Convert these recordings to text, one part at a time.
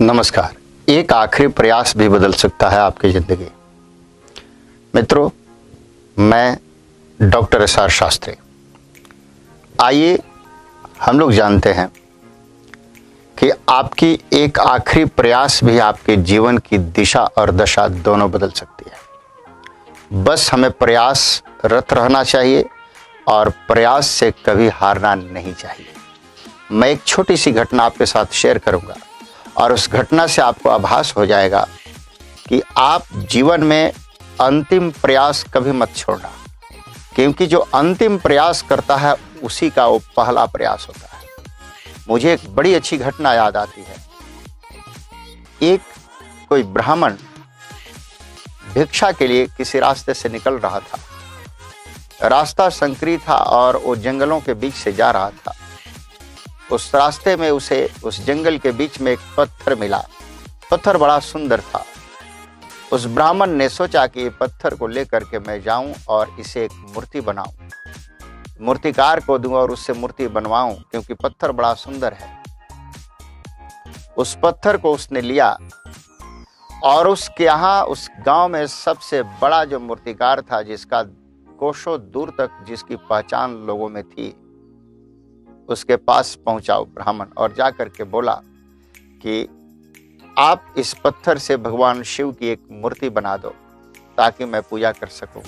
नमस्कार। एक आखिरी प्रयास भी बदल सकता है आपकी ज़िंदगी। मित्रों, मैं डॉक्टर एस आर शास्त्री। आइए हम लोग जानते हैं कि आपकी एक आखिरी प्रयास भी आपके जीवन की दिशा और दशा दोनों बदल सकती है। बस हमें प्रयास रत रहना चाहिए और प्रयास से कभी हारना नहीं चाहिए। मैं एक छोटी सी घटना आपके साथ शेयर करूँगा। और उस घटना से आपको आभास हो जाएगा कि आप जीवन में अंतिम प्रयास कभी मत छोड़ना। क्योंकि जो अंतिम प्रयास करता है, उसी का वो पहला प्रयास होता है। मुझे एक बड़ी अच्छी घटना याद आती है। एक कोई ब्राह्मण भिक्षा के लिए किसी रास्ते से निकल रहा था। रास्ता संकरी था और वो जंगलों के बीच से जा रहा था। उस रास्ते में उसे उस जंगल के बीच में एक पत्थर मिला। पत्थर बड़ा सुंदर था। उस ब्राह्मण ने सोचा कि पत्थर को लेकर के मैं जाऊँ और इसे एक मूर्ति बनाऊँ। मूर्तिकार को दूँ और उससे मूर्ति बनवाऊं, क्योंकि पत्थर बड़ा सुंदर है। उस पत्थर को उसने लिया और उसके यहाँ उस गाँव में सबसे बड़ा जो मूर्तिकार था, जिसका कोशों दूर तक जिसकी पहचान लोगों में थी उसके पास पहुंचाओ ब्राह्मण। और जाकर के बोला कि आप इस पत्थर से भगवान शिव की एक मूर्ति बना दो, ताकि मैं पूजा कर सकूँ।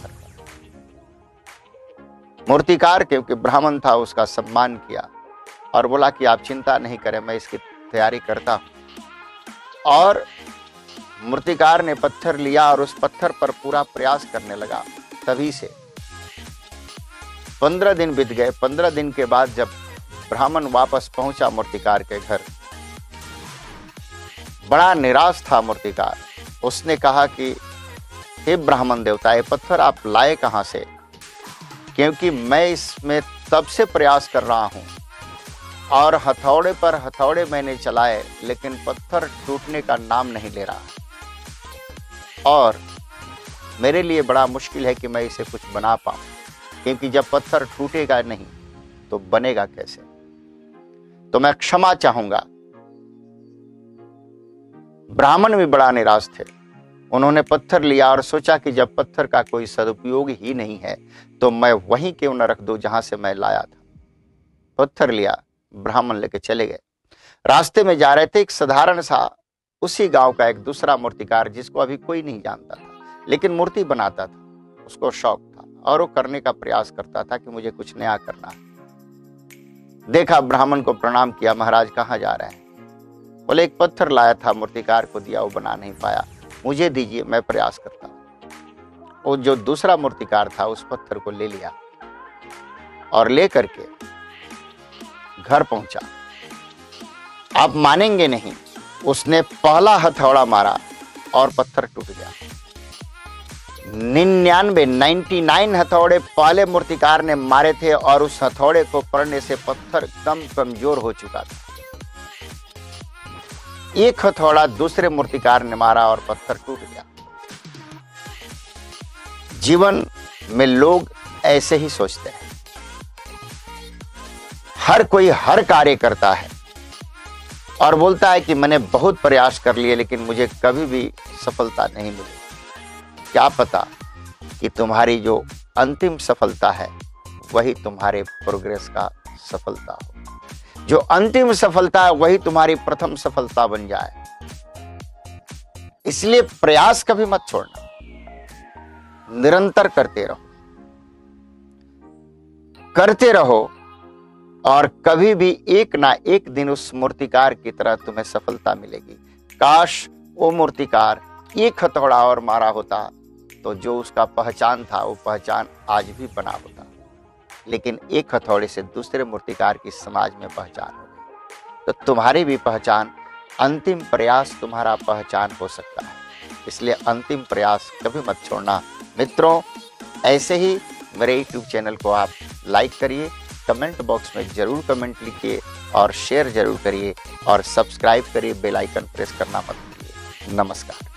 मूर्तिकार, क्योंकि ब्राह्मण था, उसका सम्मान किया और बोला कि आप चिंता नहीं करें, मैं इसकी तैयारी करता हूँ। और मूर्तिकार ने पत्थर लिया और उस पत्थर पर पूरा प्रयास करने लगा। तभी से पंद्रह दिन बीत गए। पंद्रह दिन के बाद जब ब्राह्मण वापस पहुँचा मूर्तिकार के घर। बड़ा निराश था मूर्तिकार। उसने कहा कि, हे ब्राह्मण देवता, ये पत्थर आप लाए कहाँ से? क्योंकि मैं इसमें तब से प्रयास कर रहा हूँ। और हथौड़े पर हथौड़े मैंने चलाए, लेकिन पत्थर टूटने का नाम नहीं ले रहा। और मेरे लिए बड़ा मुश्किल है कि मैं इसे कुछ बना पाऊँ, क्योंकि जब पत्थर टूटेगा नहीं तो बनेगा कैसे? तो मैं क्षमा चाहूँगा। ब्राह्मण भी बड़ा निराश थे। उन्होंने पत्थर लिया और सोचा कि जब पत्थर का कोई सदुपयोग ही नहीं है तो मैं वहीं क्यों न रख दू जहाँ से मैं लाया था। पत्थर लिया, ब्राह्मण लेके चले गए। रास्ते में जा रहे थे एक साधारण सा, उसी गाँव का एक दूसरा मूर्तिकार जिसको अभी कोई नहीं जानता था, लेकिन मूर्ति बनाता था। उसको शौक था और वो करने का प्रयास करता था कि मुझे कुछ नया करना है। देखा ब्राह्मण को प्रणाम किया, महाराज, कहाँ जा रहे हैं? बोले, एक पत्थर लाया था, मूर्तिकार को दिया, वो बना नहीं पाया। मुझे दीजिए, मैं प्रयास करता हूँ। वो जो दूसरा मूर्तिकार था, उस पत्थर को ले लिया और ले करके घर पहुँचा। आप मानेंगे नहीं, उसने पहला हथौड़ा मारा और पत्थर टूट गया। निन्यानवे, नाइन्टी नाइन हथौड़े पहले मूर्तिकार ने मारे थे और उस हथौड़े को पड़ने से पत्थर कम कमज़ोर हो चुका था। एक हथौड़ा दूसरे मूर्तिकार ने मारा और पत्थर टूट गया। जीवन में लोग ऐसे ही सोचते हैं। हर कोई हर कार्य करता है और बोलता है कि मैंने बहुत प्रयास कर लिए, लेकिन मुझे कभी भी सफलता नहीं मिली। क्या पता कि तुम्हारी जो अंतिम सफलता है, वही तुम्हारे प्रोग्रेस का सफलता हो। जो अंतिम सफलता है, वही तुम्हारी प्रथम सफलता बन जाए। इसलिए प्रयास कभी मत छोड़ना। निरंतर करते रहो। करते रहो और कभी भी एक ना एक दिन उस मूर्तिकार की तरह तुम्हें सफलता मिलेगी। काश वो मूर्तिकार एक हथौड़ा और मारा होता। तो जो उसका पहचान था, वो पहचान आज भी बना होता। लेकिन एक हथौड़े से दूसरे मूर्तिकार की समाज में पहचान हो गई। तो तुम्हारी भी पहचान, अंतिम प्रयास तुम्हारा पहचान हो सकता है। इसलिए अंतिम प्रयास कभी मत छोड़ना। मित्रों, ऐसे ही मेरे यूट्यूब चैनल को आप लाइक करिए कमेंट बॉक्स में ज़रूर कमेंट लिखिए और शेयर ज़रूर करिए और सब्सक्राइब करिए बेल आइकन प्रेस करना मत भूलिए। नमस्कार।